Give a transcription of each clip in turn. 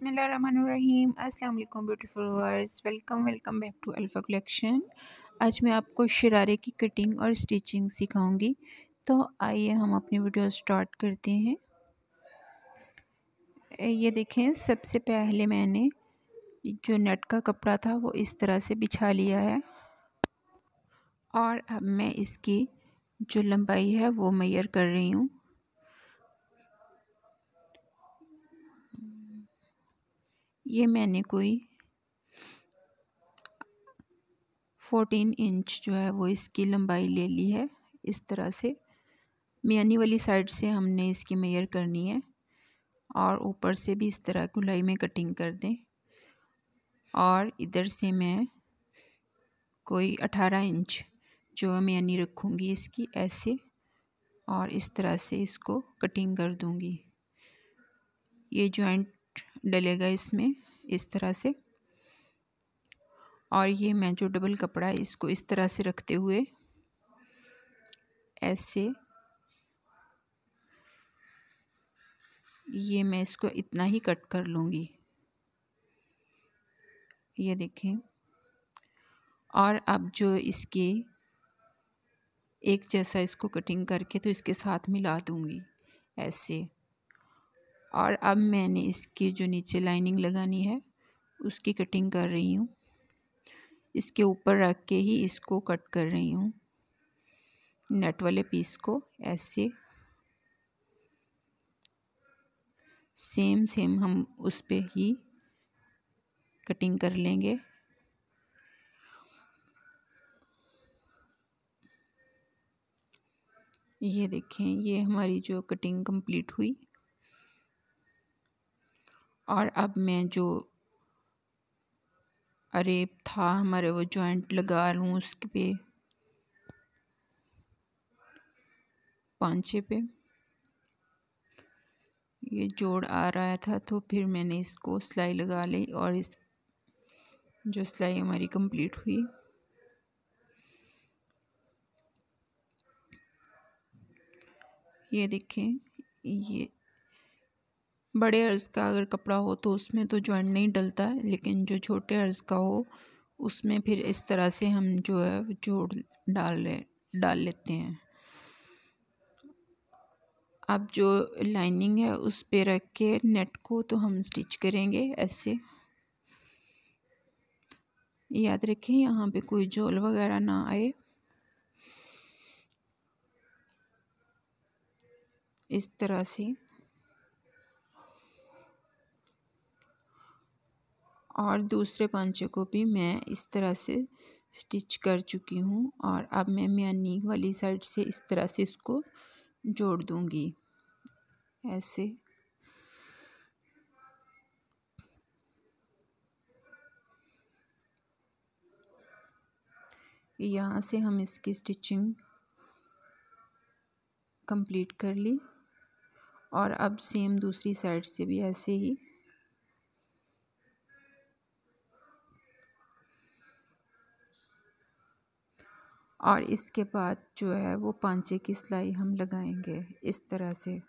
बिसमीम अस्सलाम beautiful verse welcome welcome back to alpha collection आज मैं आपको शरारे की कटिंग और स्टिचिंग सिखाऊँगी। तो आइए हम अपनी वीडियो स्टार्ट करते हैं। ये देखें, सबसे पहले मैंने जो नेट का कपड़ा था, वो इस तरह से बिछा लिया है। और अब मैं इसकी जो लंबाई है, वो मैयर कर रही हूँ। ये मैंने कोई फोर्टीन इंच जो है वो इसकी लंबाई ले ली है, इस तरह से। मियानी वाली साइड से हमने इसकी मेयर करनी है और ऊपर से भी इस तरह गुलाई में कटिंग कर दें। और इधर से मैं कोई अठारह इंच जो है मियानी रखूँगी इसकी, ऐसे और इस तरह से इसको कटिंग कर दूँगी। ये जॉइंट डलेगा इसमें, इस तरह से। और ये मैं जो डबल कपड़ा है, इसको इस तरह से रखते हुए, ऐसे। ये मैं इसको इतना ही कट कर लूँगी। ये देखें। और अब जो इसके, एक जैसा इसको कटिंग करके तो इसके साथ मिला दूँगी, ऐसे। और अब मैंने इसकी जो नीचे लाइनिंग लगानी है, उसकी कटिंग कर रही हूँ। इसके ऊपर रख के ही इसको कट कर रही हूँ। नेट वाले पीस को ऐसे। सेम सेम हम उस पर ही कटिंग कर लेंगे। ये देखें, ये हमारी जो कटिंग कंप्लीट हुई। और अब मैं जो अरेब था, हमारे वो जॉइंट लगा लूँ उसके पे। पांचे पे। ये जोड़ आ रहा था तो फिर मैंने इसको सिलाई लगा ली और इस, जो सिलाई हमारी कंप्लीट हुई। ये देखें, ये बड़े अर्ज़ का अगर कपड़ा हो तो उसमें तो जॉइंट नहीं डलता, लेकिन जो छोटे अर्ज़ का हो, उसमें फिर इस तरह से हम जो है जोड़ डाल डाल लेते हैं। अब जो लाइनिंग है, उस पे रख के नेट को तो हम स्टिच करेंगे ऐसे। याद रखें, यहाँ पे कोई जोल वगैरह ना आए। इस तरह से। और दूसरे पांचे को भी मैं इस तरह से स्टिच कर चुकी हूँ और अब मैं म्यानी वाली साइड से इस तरह से इसको जोड़ दूँगी। ऐसे। यहाँ से हम इसकी स्टिचिंग कंप्लीट कर ली और अब सेम दूसरी साइड से भी ऐसे ही और इसके बाद जो है वो पांचे की सिलाई हम लगाएँगे इस तरह से।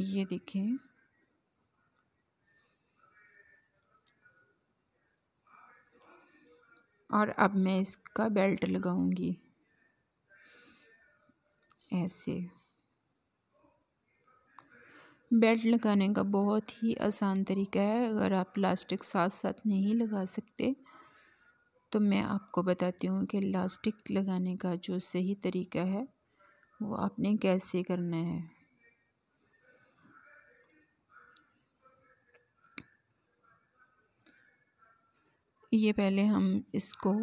ये देखें। और अब मैं इसका बेल्ट लगाऊँगी। ऐसे। बेल्ट लगाने का बहुत ही आसान तरीका है, अगर आप प्लास्टिक साथ साथ नहीं लगा सकते तो मैं आपको बताती हूँ कि लास्टिक लगाने का जो सही तरीका है, वो आपने कैसे करना है। ये पहले हम इसको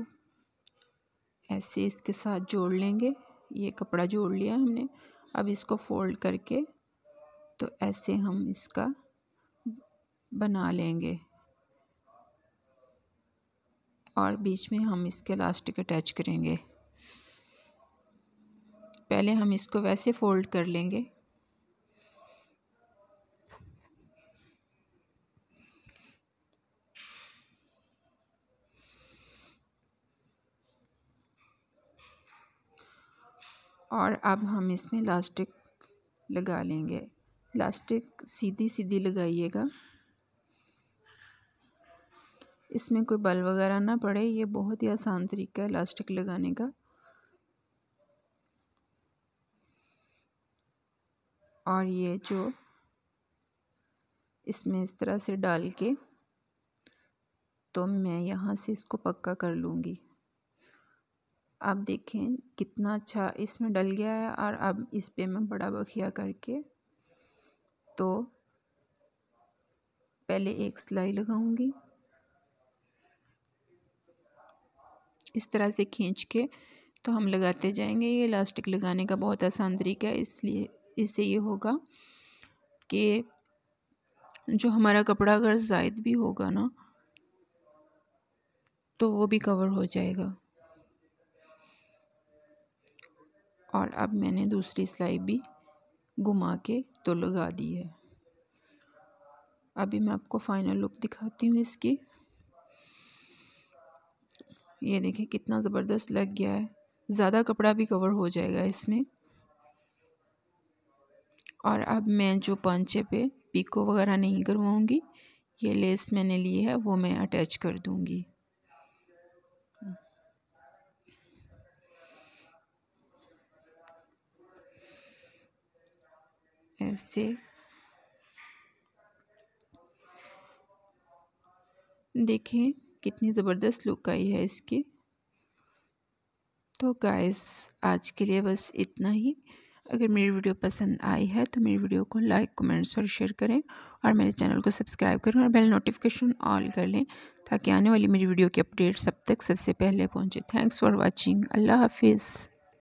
ऐसे इसके साथ जोड़ लेंगे। ये कपड़ा जोड़ लिया हमने। अब इसको फोल्ड करके तो ऐसे हम इसका बना लेंगे। और बीच में हम इसके लास्टिक अटैच करेंगे। पहले हम इसको वैसे फोल्ड कर लेंगे। और अब हम इसमें लास्टिक लगा लेंगे। लास्टिक सीधी सीधी लगाइएगा। इसमें कोई बल वगैरह ना पड़े, ये बहुत ही आसान तरीका है लास्टिक लगाने का। और ये जो इसमें इस तरह से डाल के तो मैं यहाँ से इसको पक्का कर लूँगी। आप देखें कितना अच्छा इसमें डल गया है और अब इस पे मैं बड़ा बखिया करके तो पहले एक सिलाई लगाऊँगी। इस तरह से खींच के तो हम लगाते जाएँगे। ये इलास्टिक लगाने का बहुत आसान तरीका है, इसलिए इससे ये होगा कि जो हमारा कपड़ा अगर ज़ायद भी होगा ना तो वो भी कवर हो जाएगा। और अब मैंने दूसरी सिलाई भी घुमा के तो लगा दी है। अभी मैं आपको फाइनल लुक दिखाती हूँ इसकी। ये देखिए कितना ज़बरदस्त लग गया है। ज़्यादा कपड़ा भी कवर हो जाएगा इसमें। और अब मैं जो पंचे पे पीको वगैरह नहीं करवाऊँगी, ये लेस मैंने ली है, वो मैं अटैच कर दूँगी। ऐसे देखें कितनी ज़बरदस्त लुक आई है इसकी। तो गाइस आज के लिए बस इतना ही। अगर मेरी वीडियो पसंद आई है तो मेरी वीडियो को लाइक कमेंट्स और शेयर करें और मेरे चैनल को सब्सक्राइब करें और बेल नोटिफिकेशन ऑल कर लें ताकि आने वाली मेरी वीडियो की अपडेट सब तक सबसे पहले पहुँचे। थैंक्स फॉर वाचिंग अल्लाह हाफिज़।